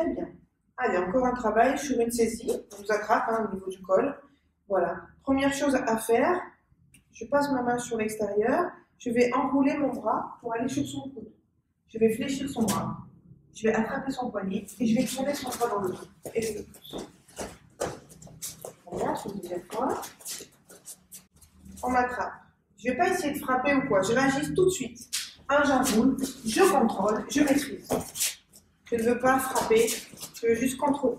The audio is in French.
Très bien. Allez, encore un travail sur une saisie. On vous attrape hein, au niveau du col. Voilà. Première chose à faire, je passe ma main sur l'extérieur. Je vais enrouler mon bras pour aller sur son coude. Je vais fléchir son bras. Je vais attraper son poignet et je vais tourner son bras dans le dos. Et je le pousse. Voilà, une deuxième fois. On m'attrape. Je ne vais pas essayer de frapper ou quoi. Je réagis tout de suite. Un, j'enroule, je contrôle, je maîtrise. Je ne veux pas frapper, je veux juste contrôler.